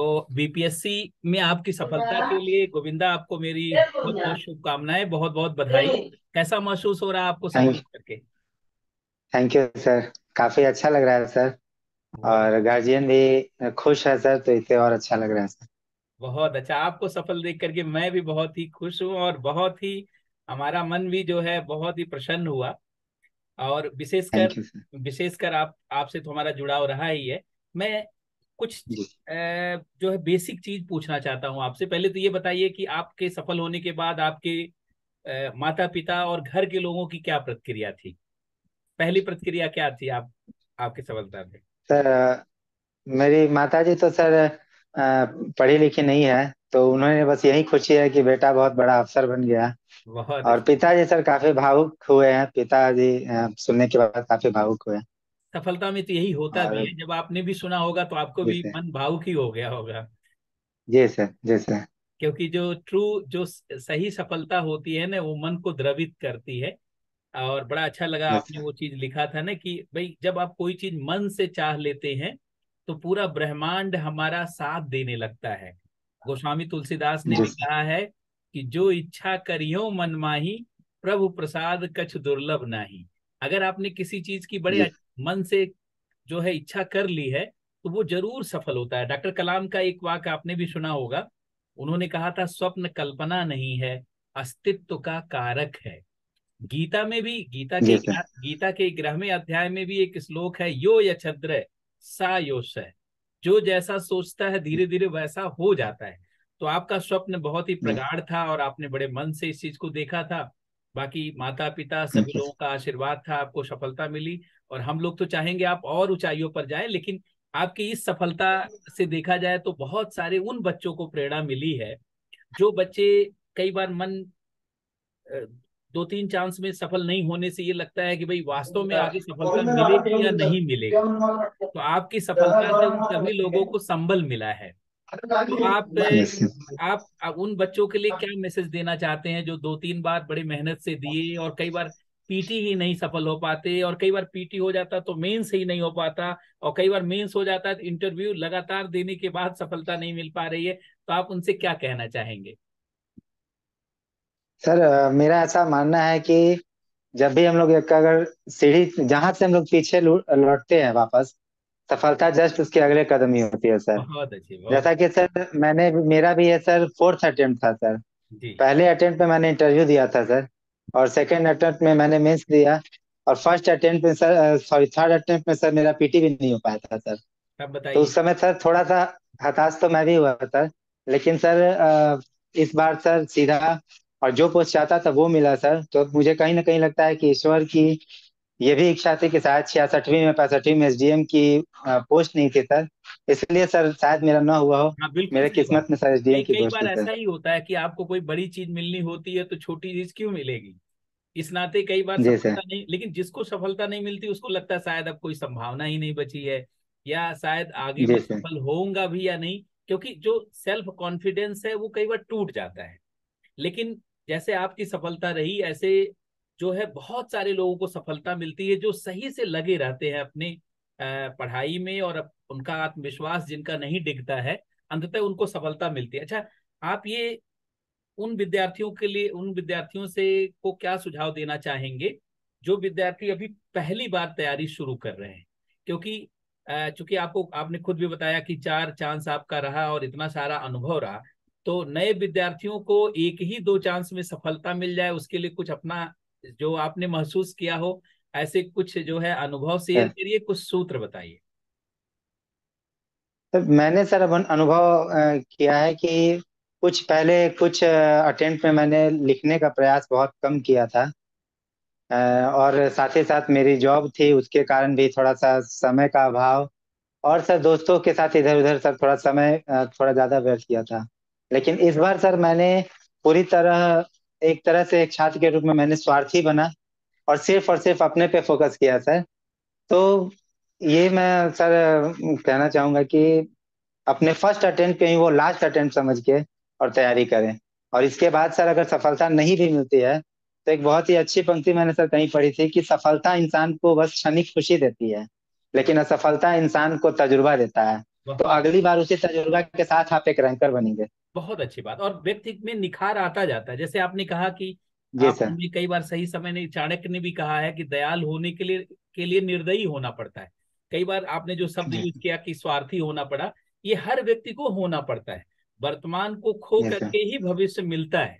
तो बीपीएससी में आपकी सफलता के लिए गोविंदा आपको मेरी बहुत बहुत शुभकामनाएँ बहुत बहुत बधाई। कैसा महसूस हो रहा है आपको थैंक करके? थैंक यू सर काफ़ी अच्छा लग रहा है सर और गार्जियन भी खुश है सर तो इससे और अच्छा लग रहा है सर बहुत अच्छा। आपको सफल देख करके मैं भी बहुत ही खुश हूँ और बहुत ही हमारा मन भी जो है बहुत ही प्रसन्न हुआ। और विशेषकर विशेषकर आप आपसे तो हमारा जुड़ाव रहा ही है। मैं कुछ जी। जो है बेसिक चीज़ पूछना चाहता हूँ आपसे। पहले तो ये बताइए कि आपके सफल होने के बाद आपके माता पिता और घर के लोगों की क्या प्रतिक्रिया थी? पहली प्रतिक्रिया क्या थी आप आपकी सफलता सर मेरी माता जी तो सर पढ़ी लिखी नहीं है तो उन्होंने बस यही खुशी है कि बेटा बहुत बड़ा अफसर बन गया। और पिताजी सर काफ़ी भावुक हुए हैं। पिताजी सुनने के बाद काफ़ी भावुक हुए। सफलता में तो यही होता भी है जब आपने भी सुना होगा तो आपको भी मन भावुक ही हो गया होगा। जी सर जी सर क्योंकि जो ट्रू जो सही सफलता होती है ना वो मन को द्रवित करती है। और बड़ा अच्छा लगा आपने वो चीज़ लिखा था ना कि भाई जब आप कोई चीज़ मन से चाह लेते हैं तो पूरा ब्रह्मांड हमारा साथ देने लगता है। गोस्वामी तुलसीदास ने भी कहा है कि जो इच्छा करियो मन माही प्रभु प्रसाद कछ दुर्लभ नाही। अगर आपने किसी चीज़ की बड़े अच्छ- मन से जो है इच्छा कर ली है तो वो ज़रूर सफल होता है। डॉक्टर कलाम का एक वाक्य आपने भी सुना होगा उन्होंने कहा था स्वप्न कल्पना नहीं है अस्तित्व का कारक है। गीता में भी गीता के गीता के ग्यारहवें अध्याय में भी एक श्लोक है यो यछद्र सा योश है। जो जैसा सोचता है धीरे धीरे वैसा हो जाता है। तो आपका स्वप्न बहुत ही जी प्रगाढ़ था और आपने बड़े मन से इस चीज़ को देखा था। बाकी माता पिता सभी लोगों का आशीर्वाद था, आपको सफलता मिली और हम लोग तो चाहेंगे आप और ऊंचाइयों पर जाएँ, लेकिन आपकी इस सफलता से देखा जाए तो बहुत सारे उन बच्चों को प्रेरणा मिली है, जो बच्चे कई बार मन दो तीन चांस में सफल नहीं होने से ये लगता है कि भाई वास्तव में आगे सफलता मिलेगी या नहीं मिलेगी। तो आपकी सफलता से सभी लोगों को संबल मिला है। आप आप आप उन बच्चों के लिए क्या मैसेज देना चाहते हैं जो दो तीन बार बड़ी मेहनत से दिए और कई बार पीटी ही नहीं सफल हो पाते और कई बार पीटी हो जाता तो मेंस ही नहीं हो पाता और कई बार मेंस हो जाता है तो इंटरव्यू लगातार देने के बाद सफलता नहीं मिल पा रही है तो आप उनसे क्या कहना चाहेंगे? सर मेरा ऐसा मानना है कि जब भी हम लोग एक अगर सीढ़ी जहाँ से हम लोग पीछे लौटते हैं वापस सफलता जस्ट उसके अगले कदम ही होती है सर। बहुत अच्छे बहुत जैसा कि सर मैंने मेरा भी ये सर फोर्थ अटेम्प्ट था सर। जी। पहले अटेम्प्ट में मैंने इंटरव्यू दिया था सर और सेकंड अटेम्प्ट में मैंने मेंस दिया और फ़र्स्ट अटेम्प्ट में सर सॉरी थर्ड अटेम्प्ट में सर मेरा पीटी भी नहीं हो पाया था सर। अब तो उस समय सर थोड़ा सा हताश तो मैं भी हुआ सर लेकिन सर अ, इस बार सर सीधा और जो पोस्ट चाहता था वो मिला सर। तो मुझे कहीं ना कहीं लगता है कि ईश्वर की ये भी इच्छा थी कि शायद छियासठवीं में पैंसठवीं में एसडीएम की पोस्ट नहीं थी सर। इसलिए सर शायद मेरा ना हुआ हो। हाँ मेरे किस्मत में सर एसडीएम की पोस्ट बार ऐसा ही होता है कि आपको कोई बड़ी चीज़ मिलनी होती है तो छोटी चीज़ क्यों मिलेगी? इस नाते कई बार सफलता नहीं लेकिन जिसको सफलता नहीं मिलती उसको लगता है शायद अब कोई संभावना ही नहीं बची है या शायद आगे सफल होऊँगा भी या नहीं क्योंकि जो सेल्फ कॉन्फिडेंस है वो कई बार टूट जाता है। लेकिन जैसे आपकी सफलता रही ऐसे जो है बहुत सारे लोगों को सफलता मिलती है, जो सही से लगे रहते हैं अपने पढ़ाई में और उनका आत्मविश्वास जिनका नहीं डिगता है, अंततः उनको सफलता मिलती है। अच्छा आप ये उन विद्यार्थियों के लिए, उन विद्यार्थियों से को क्या सुझाव देना चाहेंगे, जो विद्यार्थी अभी पहली बार तैयारी शुरू कर रहे हैं? क्योंकि चूँकि आपको, आपने खुद भी बताया कि चार चांस आपका रहा और इतना सारा अनुभव रहा तो नए विद्यार्थियों को एक ही दो चांस में सफलता मिल जाए, उसके लिए कुछ अपना जो आपने महसूस किया हो ऐसे कुछ जो है अनुभव शेयर सर। करिए कुछ सूत्र बताइए। सर, मैंने सर अनुभव किया है कि कुछ पहले कुछ अटेम्प्ट में मैंने लिखने का प्रयास बहुत कम किया था। और साथ ही साथ मेरी जॉब थी उसके कारण भी थोड़ा सा समय का अभाव। और सर दोस्तों के साथ इधर उधर सर थोड़ा समय थोड़ा ज़्यादा व्यर्थ किया था। लेकिन इस बार सर मैंने पूरी तरह एक तरह से एक छात्र के रूप में मैंने स्वार्थी बना और सिर्फ़ और सिर्फ़ अपने पे फोकस किया सर तो ये मैं सर कहना चाहूँगा कि अपने फ़र्स्ट अटेम्प्ट पे ही वो लास्ट अटेम्प्ट समझ के और तैयारी करें। और इसके बाद सर अगर सफलता नहीं भी मिलती है तो एक बहुत ही अच्छी पंक्ति मैंने सर कहीं पढ़ी थी कि सफलता इंसान को बस क्षणिक खुशी देती है लेकिन असफलता इंसान को तजुर्बा देता है। तो अगली बार उसी तजुर्बा के साथ आप एक रैंकर बनेंगे। बहुत अच्छी बात। और व्यक्ति में निखार आता जाता है। जैसे आपने कहा कि आपने कई बार सही समय ने चाणक्य ने भी कहा है कि दयाल होने के लिए के लिए निर्दयी होना पड़ता है। कई बार आपने जो शब्द यूज़ किया कि स्वार्थी होना पड़ा ये हर व्यक्ति को होना पड़ता है। वर्तमान को खो करके ही भविष्य मिलता है।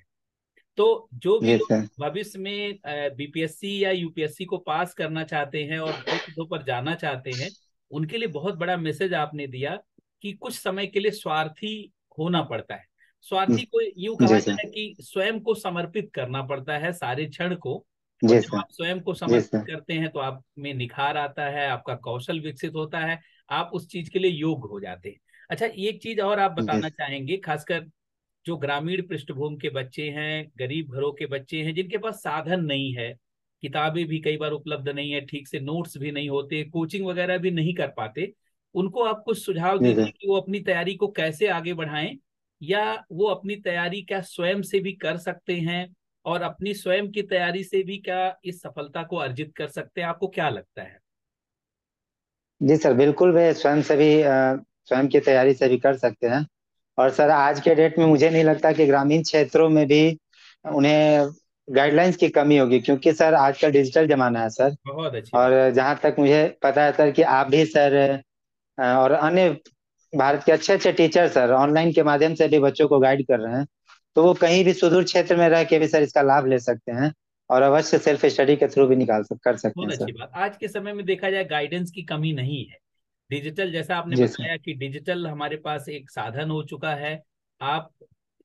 तो जो भी भविष्य में बीपीएससी या यूपीएससी को पास करना चाहते हैं और पदों पर जाना चाहते हैं उनके लिए बहुत बड़ा मैसेज आपने दिया कि कुछ समय के लिए स्वार्थी होना पड़ता है। स्वार्थी को यूँ कहा जी सर जाए कि स्वयं को समर्पित करना पड़ता है सारे क्षण को। जब आप स्वयं को समर्पित करते हैं तो आप में निखार आता है आपका कौशल विकसित होता है आप उस चीज़ के लिए योग्य हो जाते हैं। अच्छा एक चीज़ और आप बताना चाहेंगे खासकर जो ग्रामीण पृष्ठभूमि के बच्चे हैं गरीब घरों के बच्चे हैं जिनके पास साधन नहीं है किताबें भी कई बार उपलब्ध नहीं है ठीक से नोट्स भी नहीं होते कोचिंग वगैरह भी नहीं कर पाते उनको आप कुछ सुझाव सर कि वो अपनी तैयारी को कैसे आगे बढ़ाएँ या वो अपनी तैयारी क्या स्वयं से भी कर सकते हैं और अपनी स्वयं की तैयारी से भी क्या इस सफलता को अर्जित कर सकते हैं? आपको क्या लगता है? जी सर बिल्कुल वे स्वयं से भी स्वयं की तैयारी से भी कर सकते हैं। और सर आज के डेट में मुझे नहीं लगता कि ग्रामीण क्षेत्रों में भी उन्हें गाइडलाइंस की कमी होगी क्योंकि सर आज का डिजिटल जमाना है सर। बहुत अच्छा और जहाँ तक मुझे पता है सर कि आप भी सर और अन्य भारत के अच्छे अच्छे टीचर सर ऑनलाइन के माध्यम से भी बच्चों को गाइड कर रहे हैं। तो वो कहीं भी सुदूर क्षेत्र में रह के भी सर इसका लाभ ले सकते हैं और अवश्य सेल्फ स्टडी के थ्रू भी निकाल सक कर सकते हैं अच्छी बात। आज के समय में देखा जाए गाइडेंस की कमी नहीं है। डिजिटल जैसा आपने बताया कि डिजिटल हमारे पास एक साधन हो चुका है। आप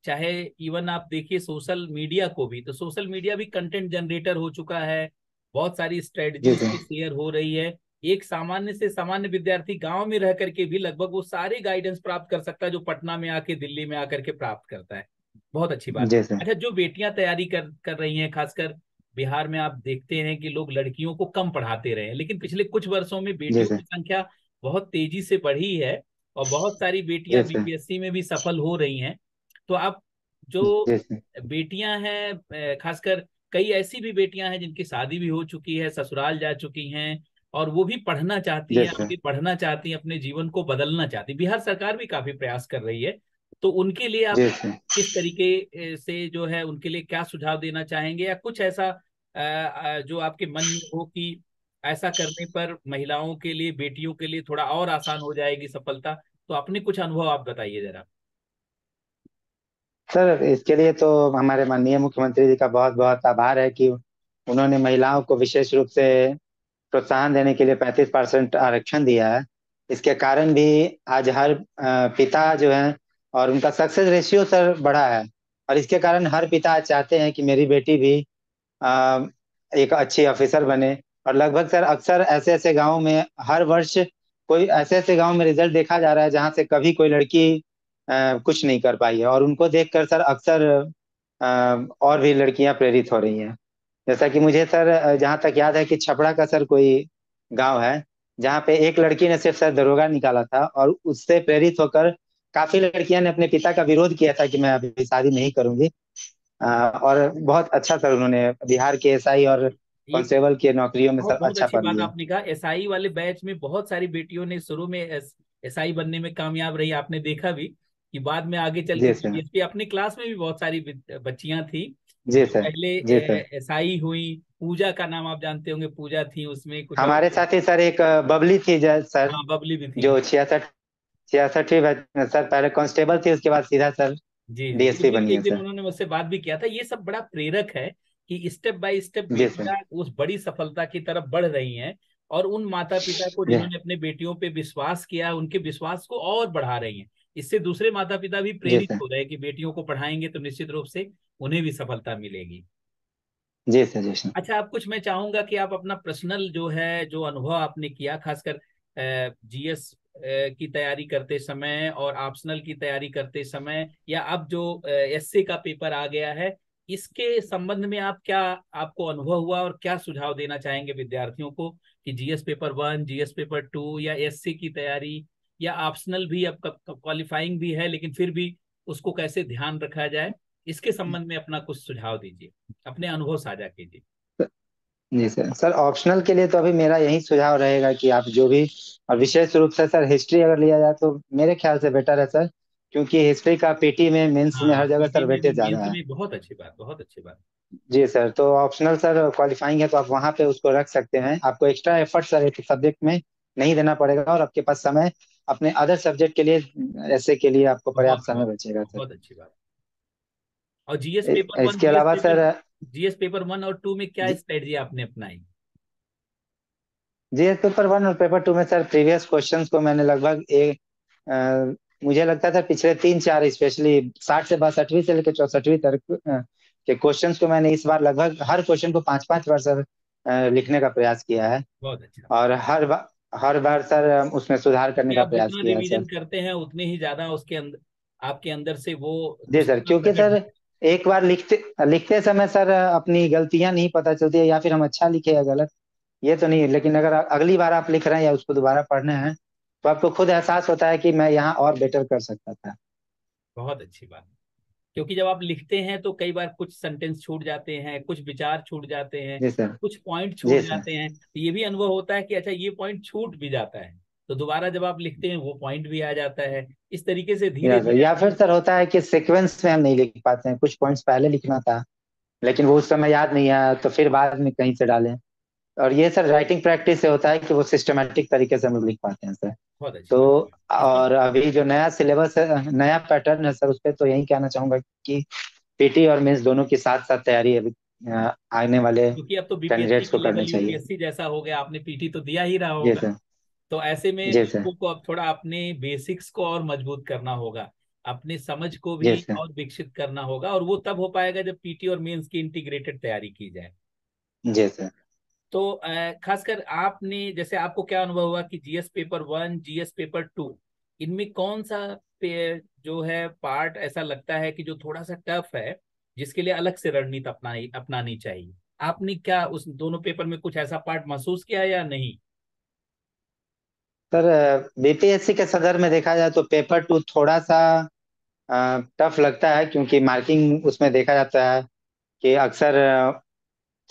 चाहे इवन आप देखिए सोशल मीडिया को भी तो सोशल मीडिया भी कंटेंट जनरेटर हो चुका है। बहुत सारी जी स्ट्रेटजीज शेयर हो रही है। एक सामान्य से सामान्य विद्यार्थी गाँव में रह करके भी लगभग वो सारे गाइडेंस प्राप्त कर सकता है जो पटना में आके दिल्ली में आकर के प्राप्त करता है। बहुत अच्छी बात। सर। अच्छा जो बेटियाँ तैयारी कर कर रही हैं खासकर बिहार में आप देखते हैं कि लोग लड़कियों को कम पढ़ाते रहे हैं लेकिन पिछले कुछ वर्षों में बेटियों की संख्या बहुत तेज़ी से बढ़ी है और बहुत सारी बेटियाँ बीपीएससी में भी सफल हो रही हैं। तो आप जो बेटियाँ हैं खासकर कई ऐसी भी बेटियाँ हैं जिनकी शादी भी हो चुकी है ससुराल जा चुकी हैं और वो भी पढ़ना चाहती है सर आगे बढ़ना चाहती हैं अपने जीवन को बदलना चाहती हैं। बिहार सरकार भी काफ़ी प्रयास कर रही है। तो उनके लिए आप किस तरीके से जो है उनके लिए क्या सुझाव देना चाहेंगे? या कुछ ऐसा जो आपके मन में हो कि ऐसा करने पर महिलाओं के लिए बेटियों के लिए थोड़ा और आसान हो जाएगी सफलता? तो अपने कुछ अनुभव आप बताइए जरा। सर इसके लिए तो हमारे माननीय मुख्यमंत्री जी का बहुत बहुत आभार है कि उन्होंने महिलाओं को विशेष रूप से प्रोत्साहन देने के लिए पैंतीस परसेंट आरक्षण दिया है। इसके कारण भी आज हर पिता जो है और उनका सक्सेस रेशियो सर बढ़ा है। और इसके कारण हर पिता चाहते हैं कि मेरी बेटी भी अ, एक अच्छी ऑफिसर बने। और लगभग सर अक्सर ऐसे ऐसे गाँव में हर वर्ष कोई ऐसे ऐसे गाँव में रिज़ल्ट देखा जा रहा है जहाँ से कभी कोई लड़की अ, कुछ नहीं कर पाई है। और उनको देखकर सर अक्सर और भी लड़कियाँ प्रेरित हो रही हैं। जैसा कि मुझे सर जहाँ तक याद है कि छपरा का सर कोई गाँव है जहाँ पे एक लड़की ने सिर्फ़ सर दरोगा निकाला था और उससे प्रेरित होकर काफ़ी लड़कियाँ ने अपने पिता का विरोध किया था कि मैं अभी शादी नहीं करूँगी। अ, और बहुत अच्छा सर उन्होंने बिहार के एसआई और ये कांस्टेबल की नौकरियों में सर अच्छा अच्छी बात आपने कहा एसआई वाले बैच में बहुत सारी बेटियों ने शुरू में एस, एसआई बनने में कामयाब रही आपने देखा भी कि बाद में आगे चल के अपनी क्लास में भी बहुत सारी बच्चियाँ थी। जी सर पहले जी सर। एसआई हुई पूजा का नाम आप जानते होंगे पूजा थी उसमें कुछ हमारे साथ ही सर एक बबली थी ज- सर। हाँ बबली भी थी। जो छियासठ छियासठवीं सर पहले कांस्टेबल थी उसके बाद सीधा सर जी डीएसपी बन गए दिन सर। उन्होंने मुझसे बात भी किया था ये सब बड़ा प्रेरक है कि स्टेप बाय स्टेप बेटियाँ उस बड़ी सफलता की तरफ़ बढ़ रही हैं और उन माता पिता को जिन्होंने अपने बेटियों पे विश्वास किया उनके विश्वास को और बढ़ा रही हैं। इससे दूसरे माता पिता भी प्रेरित हो रहे हैं कि बेटियों को पढ़ाएँगे तो निश्चित रूप से उन्हें भी सफलता मिलेगी। जी सर जी सर। अच्छा आप कुछ मैं चाहूँगा कि आप अपना पर्सनल जो है जो अनुभव आपने किया खासकर जीएस की तैयारी करते समय और ऑप्शनल की तैयारी करते समय या अब जो एसए का पेपर आ गया है इसके संबंध में आप क्या आपको अनुभव हुआ और क्या सुझाव देना चाहेंगे विद्यार्थियों को कि GS paper one GS paper two या एसए की तैयारी या ऑप्शनल भी अब क्वालिफाइंग भी है लेकिन फिर भी उसको कैसे ध्यान रखा जाए इसके संबंध में अपना कुछ सुझाव दीजिए अपने अनुभव साझा कीजिए। जी सर सर ऑप्शनल के लिए तो अभी मेरा यही सुझाव रहेगा कि आप जो भी और विशेष रूप से सर हिस्ट्री अगर लिया जाए तो मेरे ख्याल से बेटर है सर क्योंकि हिस्ट्री का पीटी में मेंस में हाँ हर जगह सर में वेटेज ज़्यादा है। बहुत अच्छी बात बहुत अच्छी बात। जी सर तो ऑप्शनल सर क्वालिफाइंग है तो आप वहाँ पे उसको रख सकते हैं। आपको एक्स्ट्रा एफर्ट सर एक सब्जेक्ट में नहीं देना पड़ेगा और आपके पास समय अपने अदर सब्जेक्ट के लिए ऐसे के लिए आपको पर्याप्त समय बचेगा सर। बहुत अच्छी बात। और जीएस पेपर इसके अलावा सर जीएस पेपर वन और टू में क्या स्ट्रेटजी आपने अपनाई? जीएस पेपर वन और पेपर टू में सर प्रीवियस क्वेश्चंस को मैंने लगभग एक मुझे लगता था पिछले तीन चार स्पेशली साठ से बासठवीं से लेकर चौसठवीं तक के क्वेश्चंस को मैंने इस बार लगभग हर क्वेश्चन को पाँच पाँच बार सर लिखने का प्रयास किया है। बहुत अच्छा। और हर बार हर बार सर उसमें सुधार करने का प्रयास किया रिवीजन करते हैं उतने ही ज़्यादा उसके अंदर आपके अंदर से वो जी सर क्योंकि सर एक बार लिखते लिखते समय सर अपनी गलतियाँ नहीं पता चलती है या फिर हम अच्छा लिखे या गलत ये तो नहीं है। लेकिन अगर अगली बार आप लिख रहे हैं या उसको दोबारा पढ़ने हैं तो आपको खुद एहसास होता है कि मैं यहाँ और बेटर कर सकता था। बहुत अच्छी बात। क्योंकि जब आप लिखते हैं तो कई बार कुछ सेंटेंस छूट जाते हैं कुछ विचार छूट जाते हैं कुछ पॉइंट छूट जाते हैं तो ये भी अनुभव होता है कि अच्छा ये पॉइंट छूट भी जाता है। तो दोबारा जब आप लिखते हैं वो पॉइंट भी आ जाता है। इस तरीके से धीरे या या फिर सर होता है कि सीक्वेंस में हम नहीं लिख पाते हैं। कुछ पॉइंट्स पहले लिखना था लेकिन वो उस समय याद नहीं आया तो फिर बाद में कहीं से डालें। और ये सर राइटिंग प्रैक्टिस से होता है कि वो सिस्टमेटिक तरीके से हम लोग लिख पाते हैं सर। बहुत अच्छी तो और अभी जो नया सिलेबस है नया पैटर्न है सर उस पर तो यही कहना चाहूँगा कि पीटी और मेंस दोनों की साथ साथ तैयारी अभी आने वाले क्योंकि अब तो कैंडिडेट्स को करनी चाहिए। यूपीएससी जैसा हो गया आपने पीटी तो दिया ही रहा होगा। तो ऐसे में को अब थोड़ा अपने बेसिक्स को और मज़बूत करना होगा। अपने समझ को भी और विकसित करना होगा और वो तब हो पाएगा जब पीटी और मेंस की इंटीग्रेटेड तैयारी की जाए। जी सर। तो खासकर आपने जैसे आपको क्या अनुभव हुआ कि GS paper one GS paper two इनमें कौन सा पे, जो है पार्ट ऐसा लगता है कि जो थोड़ा सा टफ है जिसके लिए अलग से रणनीति अपनानी अपनानी चाहिए? आपने क्या उस दोनों पेपर में कुछ ऐसा पार्ट महसूस किया या नहीं? सर बीपीएससी के सदर में देखा जाए तो पेपर टू थोड़ा सा टफ लगता है क्योंकि मार्किंग उसमें देखा जाता है कि अक्सर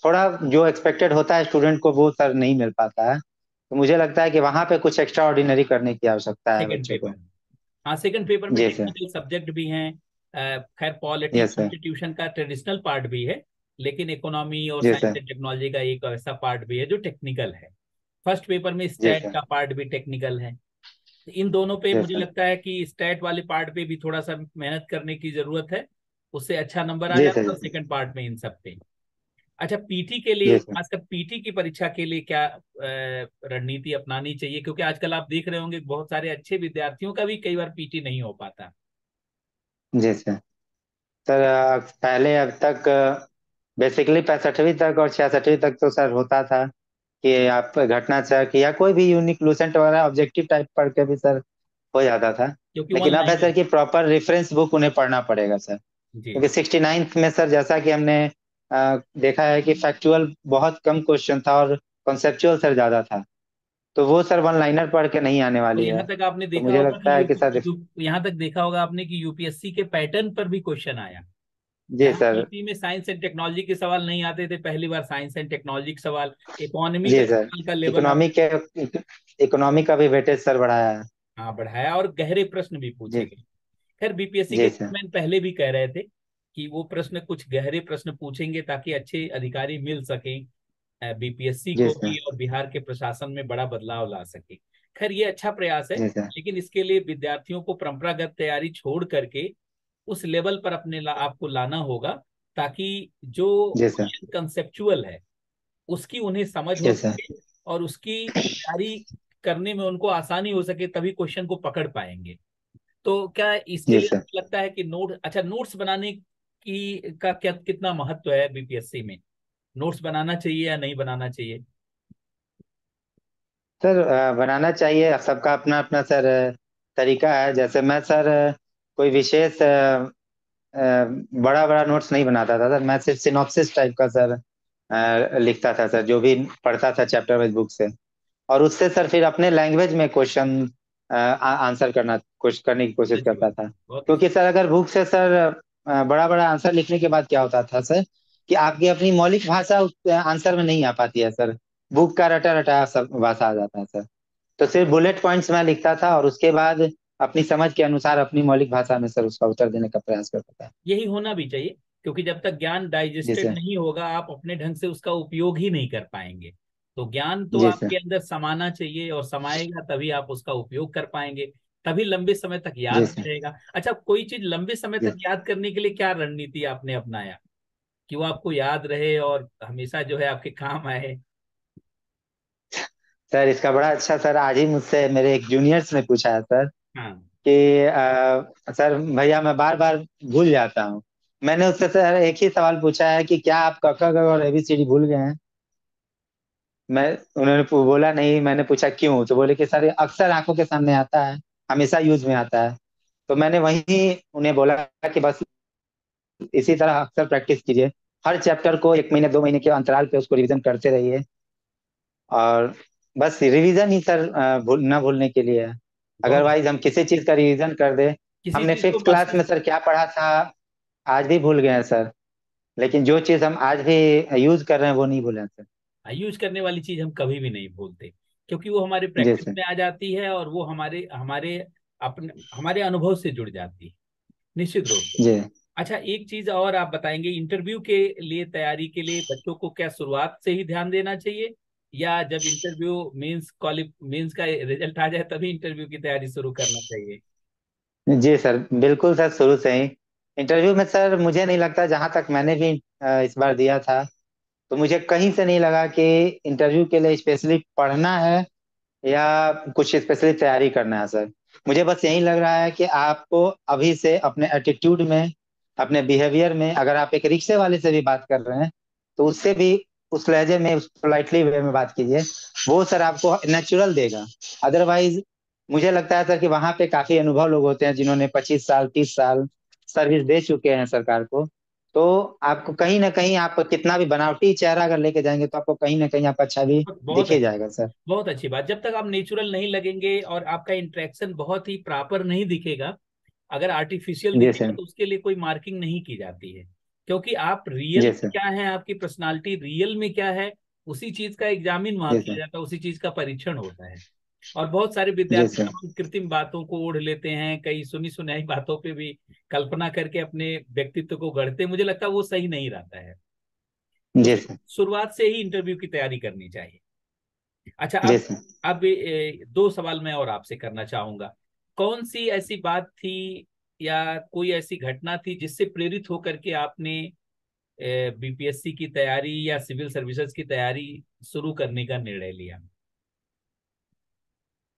थोड़ा जो एक्सपेक्टेड होता है स्टूडेंट को वो सर नहीं मिल पाता है। तो मुझे लगता है कि वहाँ पे कुछ एक्स्ट्रा ऑर्डिनरी करने की आवश्यकता है सेकंड पेपर को। हाँ सेकंड पेपर में टेक्निकल सब्जेक्ट भी हैं। खैर पॉलिटी यस का ट्रेडिशनल पार्ट भी है लेकिन इकोनॉमी और साइंस एंड टेक्नोलॉजी का एक ऐसा पार्ट भी है जो टेक्निकल है। फ़र्स्ट पेपर में स्टैट का पार्ट भी टेक्निकल है। तो इन दोनों पे मुझे लगता है कि स्टैट वाले पार्ट पे भी थोड़ा सा मेहनत करने की ज़रूरत है। उससे अच्छा नंबर आ जाता है सेकंड पार्ट में इन सब पे। अच्छा पीटी के लिए खासकर पीटी की परीक्षा के लिए क्या रणनीति अपनानी चाहिए? क्योंकि आजकल आप देख रहे होंगे बहुत सारे अच्छे विद्यार्थियों का भी कई बार पीटी नहीं हो पाता। जी सर सर पहले अब तक बेसिकली पैंसठवीं तक और छियासठवीं तक तो सर होता था कि आप घटना चक या कोई भी यूनिक लूसेंट वगैरह ऑब्जेक्टिव टाइप पढ़ के भी सर हो जाता था। लेकिन अब है सर कि प्रॉपर रेफरेंस बुक उन्हें पढ़ना पड़ेगा सर। क्योंकि सिक्सटी नाइन्थ में सर जैसा कि हमने देखा है कि फैक्चुअल बहुत कम क्वेश्चन था और कॉन्सेप्चुअल सर ज़्यादा था। तो वो सर वन लाइनर पढ़ के नहीं आने वाली यहाँ है। तक आपने देखा तो देखा मुझे होगा लगता है कि सर यहाँ तक देखा होगा आपने कि यूपीएससी के पैटर्न पर भी क्वेश्चन आया। जी सर पीटी में साइंस एंड टेक्नोलॉजी के सवाल नहीं आते थे पहली बार साइंस एंड टेक्नोलॉजी के सवाल इकोनॉमी का जी सर इकोनॉमी के इकोनॉमी का भी वेटेज सर बढ़ाया है। हाँ बढ़ाया और गहरे प्रश्न भी पूछे गए। खैर बीपीएससी के पहले भी कह रहे थे। कि वो प्रश्न कुछ गहरे प्रश्न पूछेंगे ताकि अच्छे अधिकारी मिल सके बीपीएससी को भी और बिहार के प्रशासन में बड़ा बदलाव ला सके। खैर ये अच्छा प्रयास है लेकिन इसके लिए विद्यार्थियों को परंपरागत तैयारी छोड़ करके उस लेवल पर अपने ला, आपको लाना होगा ताकि जो कंसेप्चुअल है उसकी उन्हें समझ हो सके और उसकी तैयारी करने में उनको आसानी हो सके तभी क्वेश्चन को पकड़ पाएँगे। तो क्या इसके लिए लगता है कि नोट अच्छा नोट्स बनाने की का क्या कितना महत्व है बीपीएससी में? नोट्स बनाना चाहिए या नहीं बनाना चाहिए? सर बनाना चाहिए। सबका अपना अपना सर तरीका है। जैसे मैं सर कोई विशेष बड़ा बड़ा नोट्स नहीं बनाता था सर। मैं सिर्फ़ सिनॉप्सिस टाइप का सर लिखता था सर जो भी पढ़ता था चैप्टर वाइज बुक से। और उससे सर फिर अपने लैंग्वेज में क्वेश्चन आंसर करना कोशिश करने की कोशिश करता था। क्योंकि सर अगर बुक से सर बड़ा बड़ा आंसर लिखने के बाद क्या होता था सर? कि आपकी अपनी मौलिक भाषा उस आंसर में नहीं आ पाती है सर। बुक का रटा रटा सब भाषा आ जाता है सर। तो सिर्फ़ बुलेट पॉइंट्स मैं लिखता था और उसके बाद अपनी समझ के अनुसार अपनी मौलिक भाषा में सर उसका उत्तर देने का प्रयास करता था। यही होना भी चाहिए क्योंकि जब तक ज्ञान डाइजेस्टेड नहीं होगा आप अपने ढंग से उसका उपयोग ही नहीं कर पाएँगे। तो ज्ञान तो आपके अंदर समाना चाहिए और समाएगा तभी आप उसका उपयोग कर पाएँगे। तभी लंबे समय तक याद रहेगा। अच्छा कोई चीज़ लंबे समय तक याद करने के लिए क्या रणनीति आपने अपनाया? कि वो आपको याद रहे और हमेशा जो है आपके काम आए। सर इसका बड़ा अच्छा सर आज ही मुझसे मेरे एक जूनियर्स ने पूछा है सर हाँ। कि आ, सर भैया मैं बार बार भूल जाता हूँ। मैंने उससे सर एक ही सवाल पूछा है कि क्या आप क ख ग और एबीसीडी भूल गए हैं? मैं उन्होंने बोला नहीं मैंने पूछा क्यों? तो बोले कि सर अक्सर आँखों के सामने आता है। हमेशा यूज़ में आता है। तो मैंने वही उन्हें बोला कि बस इसी तरह अक्सर प्रैक्टिस कीजिए। हर चैप्टर को एक महीने दो महीने के अंतराल पे उसको रिवीजन करते रहिए। और बस रिवीजन ही सर भूल ना भूलने के लिए। है अदरवाइज़ हम किसी चीज़ का रिवीजन कर दे। हमने फिफ्थ क्लास में सर क्या पढ़ा था आज भी भूल गए हैं सर। लेकिन जो चीज़ हम आज भी यूज़ कर रहे हैं वो नहीं भूले सर। यूज़ करने वाली चीज़ हम कभी भी नहीं भूलते। क्योंकि वो हमारे प्रैक्टिस में आ जाती है और वो हमारे हमारे अपने हमारे अनुभव से जुड़ जाती है निश्चित रूप से। जी। अच्छा एक चीज़ और आप बताएँगे इंटरव्यू के लिए तैयारी के लिए बच्चों को क्या शुरुआत से ही ध्यान देना चाहिए? या जब इंटरव्यू मेंस क्वालिफ मेंस का रिज़ल्ट आ जाए तभी इंटरव्यू की तैयारी शुरू करना चाहिए? जी सर बिल्कुल सर शुरू से ही। इंटरव्यू में सर मुझे नहीं लगता जहाँ तक मैंने भी इस बार दिया था तो मुझे कहीं से नहीं लगा कि इंटरव्यू के लिए स्पेशली पढ़ना है या कुछ स्पेशली तैयारी करना है सर मुझे बस यही लग रहा है कि आपको अभी से अपने एटीट्यूड में, अपने बिहेवियर में, अगर आप एक रिक्शे वाले से भी बात कर रहे हैं तो उससे भी उस लहजे में, उस पोलाइटली वे में बात कीजिए, वो सर आपको नेचुरल देगा. अदरवाइज़ मुझे लगता है सर कि वहाँ पे काफ़ी अनुभव लोग होते हैं जिन्होंने पच्चीस साल, तीस साल सर्विस दे चुके हैं सरकार को तो आपको कहीं ना कहीं आप कितना भी बनावटी चेहरा अगर लेके जाएँगे तो आपको कहीं ना कहीं आपका छवि बहुत दिखे अच्छी जाएगा सर बहुत अच्छी बात। जब तक आप नेचुरल नहीं लगेंगे और आपका इंट्रैक्शन बहुत ही प्रॉपर नहीं दिखेगा अगर आर्टिफिशियल दिखेगा तो उसके लिए कोई मार्किंग नहीं की जाती है। क्योंकि आप रियल क्या है आपकी पर्सनालिटी रियल में क्या है उसी चीज़ का एग्जामिन वहाँ किया जाता है उसी चीज़ का परीक्षण होता है। और बहुत सारे विद्यार्थी कृत्रिम बातों को ओढ़ लेते हैं कई सुनी सुनाई बातों पे भी कल्पना करके अपने व्यक्तित्व को गढ़ते मुझे लगता है वो सही नहीं रहता है। शुरुआत से ही इंटरव्यू की तैयारी करनी चाहिए। अच्छा अब अब ए, दो सवाल मैं और आपसे करना चाहूँगा। कौन सी ऐसी बात थी या कोई ऐसी घटना थी जिससे प्रेरित होकर के आपने बीपीएससी की तैयारी या सिविल सर्विसेज़ की तैयारी शुरू करने का निर्णय लिया?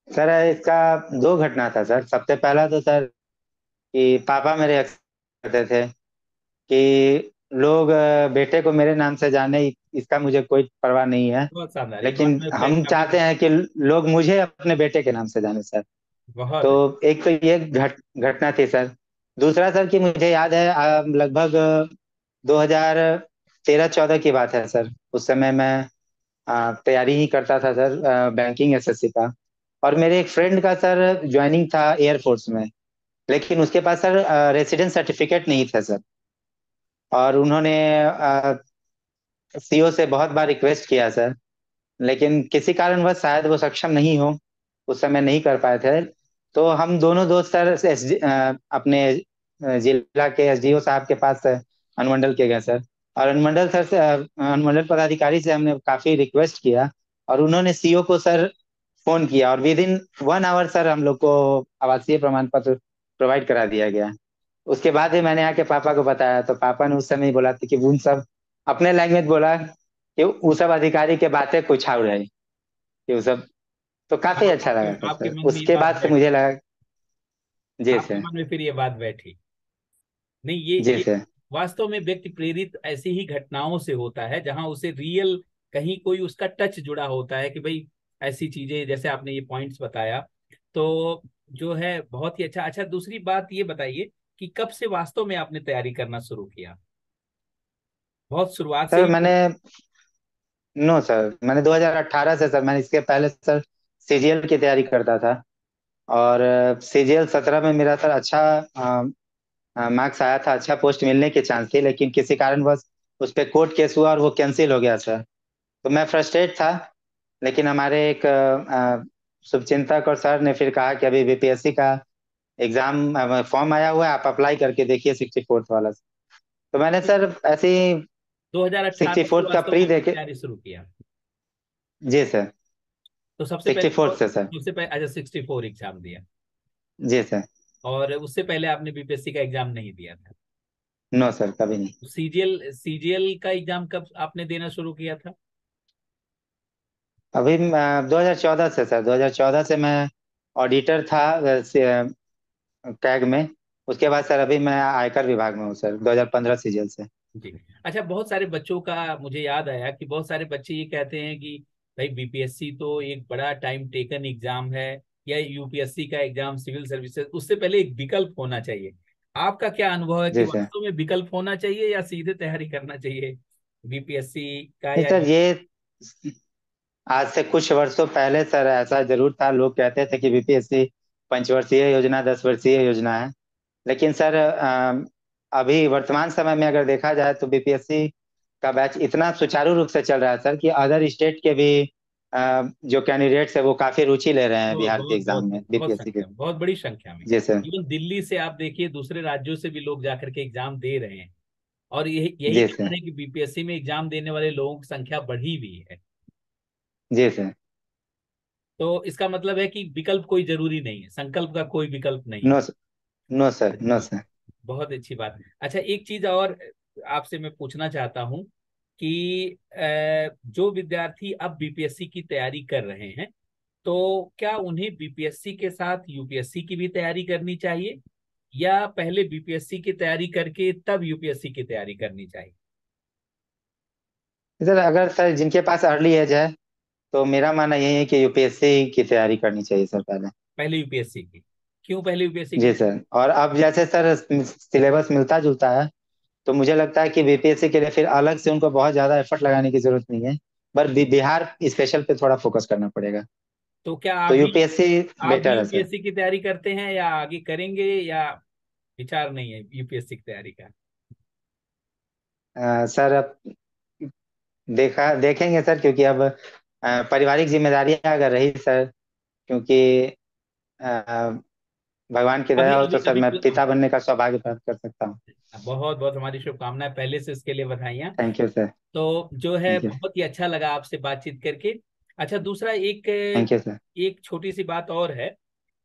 सर इसका दो घटना था सर। सबसे पहला तो सर कि पापा मेरे कहते थे कि लोग बेटे को मेरे नाम से जाने इसका मुझे कोई परवाह नहीं है। लेकिन हम चाहते हैं कि लोग मुझे अपने बेटे के नाम से जाने सर। तो एक तो ये घट घटना थी सर। दूसरा सर कि मुझे याद है लगभग 2013 चौदह की बात है सर। उस समय मैं तैयारी ही करता था सर बैंकिंग एसएससी का। और मेरे एक फ्रेंड का सर ज्वाइनिंग था एयरफोर्स में, लेकिन उसके पास सर रेसिडेंस सर्टिफिकेट नहीं था सर और उन्होंने सीओ से बहुत बार रिक्वेस्ट किया सर लेकिन किसी कारणवश शायद वो सक्षम नहीं हो, उस समय नहीं कर पाए थे। तो हम दोनों दोस्त सर एस अपने जिला के एसडीओ साहब के पास अनुमंडल के गए सर और अनुमंडल सर से अनुमंडल पदाधिकारी से हमने काफ़ी रिक्वेस्ट किया, और उन्होंने सीओ को सर फ़ोन किया और within one hour sir हम लोग को आवासीय प्रमाण पत्र प्रोवाइड करा दिया गया। उसके बाद ही मैंने आके पापा को बताया तो पापा ने उस समय बोला था कि उन सब अपने लैंग्वेज बोला कि वो सब अधिकारी के बातें कुछ और है कि वो सब तो काफ़ी अच्छा लगा सर उसके बाद से मुझे लगा जी सर मन में फिर ये बात बैठी। नहीं ये जी सर वास्तव में व्यक्ति प्रेरित ऐसी ही घटनाओं से होता है जहाँ उसे रियल कहीं कोई उसका टच जुड़ा होता है कि भाई ऐसी चीज़ें जैसे आपने ये पॉइंट्स बताया। तो जो है बहुत ही अच्छा। अच्छा दूसरी बात ये बताइए कि कब से वास्तव में आपने तैयारी करना शुरू किया? बहुत शुरुआत से सर ही मैंने नो सर मैंने 2018 से सर मैंने इसके पहले सर सीजीएल की तैयारी करता था। और सीजीएल 17 में मेरा सर अच्छा मार्क्स आया था अच्छा पोस्ट मिलने के चांस थे लेकिन किसी कारणवश उस पर कोर्ट केस हुआ और वो कैंसिल हो गया सर तो मैं फ्रस्ट्रेट था लेकिन हमारे एक शुभचिंतक और सर ने फिर कहा कि अभी बीपीएससी का एग्ज़ाम फॉर्म आया हुआ है आप अप्लाई करके देखिए सिक्सटी फोर्थ वाला। तो मैंने सर ऐसे ही दो का प्री देखे। शुरू किया। जी सर। तो सबसे सिक्सटी फोर्थ से सर। सबसे पहले अच्छा सिक्सटी फोर एग्ज़ाम दिया। जी सर। और उससे पहले आपने बीपीएससी का एग्ज़ाम नहीं दिया था। नो सर कभी नहीं। सीजीएल सीजीएल का एग्ज़ाम कब आपने देना शुरू किया था? अभी 2014 से सर 2014 से मैं ऑडिटर था टैग में। उसके बाद सर अभी मैं आयकर विभाग में हूँ सर 2015 सीजीएल से। जी। अच्छा बहुत सारे बच्चों का मुझे याद आया कि बहुत सारे बच्चे ये कहते हैं कि भाई बीपीएससी तो एक बड़ा टाइम टेकन एग्ज़ाम है या यूपीएससी का एग्ज़ाम सिविल सर्विसेज़ उससे पहले एक विकल्प होना चाहिए। आपका क्या अनुभव है कि वास्तव में विकल्प होना चाहिए या सीधे तैयारी करना चाहिए बीपीएससी का या सर ये आज से कुछ वर्षों पहले सर ऐसा ज़रूर था लोग कहते थे कि बीपीएससी पंचवर्षीय योजना दस वर्षीय योजना है। लेकिन सर अभी वर्तमान समय में अगर देखा जाए तो बीपीएससी का बैच इतना सुचारू रूप से चल रहा है सर कि अदर स्टेट के भी जो कैंडिडेट्स है वो काफ़ी रुचि ले रहे हैं बिहार के एग्ज़ाम में बीपीएससी के। बहुत बड़ी संख्या में। जी सर। इवन दिल्ली से आप देखिए दूसरे राज्यों से भी लोग जाकर के एग्ज़ाम दे रहे हैं। और यही यही है कि बीपीएससी में एग्ज़ाम देने वाले लोगों की संख्या बढ़ी हुई है। जी सर। तो इसका मतलब है कि विकल्प कोई ज़रूरी नहीं है संकल्प का कोई विकल्प नहीं no sir no sir no sir. बहुत अच्छी बात। अच्छा एक चीज़ और आपसे मैं पूछना चाहता हूँ कि जो विद्यार्थी अब बीपीएससी की तैयारी कर रहे हैं तो क्या उन्हें बीपीएससी के साथ यूपीएससी की भी तैयारी करनी चाहिए या पहले बीपीएससी की तैयारी करके तब यूपीएससी की तैयारी करनी चाहिए? सर अगर सर जिनके पास अर्ली एज है तो मेरा मानना यही है कि यूपीएससी की तैयारी करनी चाहिए सर पहले। पहले यूपीएससी की। क्यों पहले यूपीएससी जी सर और अब जैसे सर सिलेबस मिलता जुलता है तो मुझे लगता है कि बीपीएससी के लिए फिर अलग से उनको बहुत ज़्यादा एफर्ट लगाने की ज़रूरत नहीं है पर बिहार स्पेशल पे थोड़ा फोकस करना पड़ेगा। तो क्या तो यूपीएससी बेटर है यूपीएससी की तैयारी करते हैं या आगे करेंगे या विचार नहीं है यूपीएससी की तैयारी का? आ, सर अब देखा देखेंगे सर क्योंकि अब पारिवारिक जिम्मेदारियाँ अगर रही सर क्योंकि भगवान की दया हो तो सर मैं पिता बनने का सौभाग्य प्राप्त कर सकता हूँ। बहुत बहुत हमारी शुभकामनाएँ पहले से इसके लिए बधाइयाँ थैंक यू सर तो जो है बहुत ही अच्छा लगा आपसे बातचीत करके। अच्छा दूसरा एक एक छोटी सी बात और है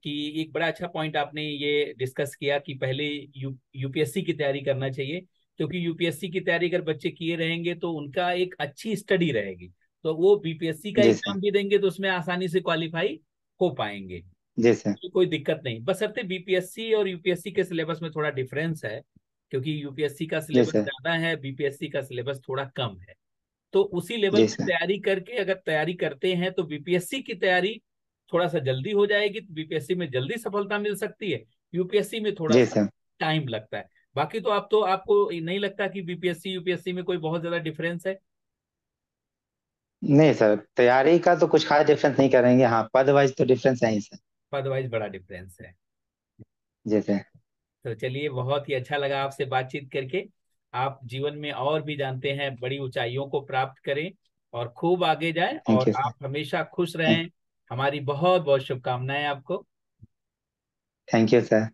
कि एक बड़ा अच्छा पॉइंट आपने ये डिस्कस किया कि पहले यू यूपीएससी की तैयारी करना चाहिए क्योंकि यूपीएससी की तैयारी अगर बच्चे किए रहेंगे तो उनका एक अच्छी स्टडी रहेगी। तो वो बीपीएससी का एग्ज़ाम भी देंगे तो उसमें आसानी से क्वालिफाई हो पाएँगे तो कोई दिक्कत नहीं बस बसरते बीपीएससी और यूपीएससी के सिलेबस में थोड़ा डिफरेंस है क्योंकि यूपीएससी का सिलेबस ज़्यादा है बीपीएससी का सिलेबस थोड़ा कम है तो उसी लेवल की तैयारी करके अगर तैयारी करते हैं तो बीपीएससी की तैयारी थोड़ा सा जल्दी हो जाएगी तो बीपीएससी में जल्दी सफलता मिल सकती है यूपीएससी में थोड़ा सा टाइम लगता है बाकी तो आप तो आपको नहीं लगता कि बीपीएससी यूपीएससी में कोई बहुत ज़्यादा डिफरेंस है नहीं सर तैयारी का तो कुछ खास डिफरेंस नहीं करेंगे। हाँ पद वाइज तो डिफरेंस है ही सर। पद वाइज बड़ा डिफरेंस है। जैसे? तो चलिए बहुत ही अच्छा लगा आपसे बातचीत करके। आप जीवन में और भी जानते हैं बड़ी ऊंचाइयों को प्राप्त करें और खूब आगे जाए और आप हमेशा खुश रहें। हमारी बहुत बहुत शुभकामनाएँ आपको। Thank you sir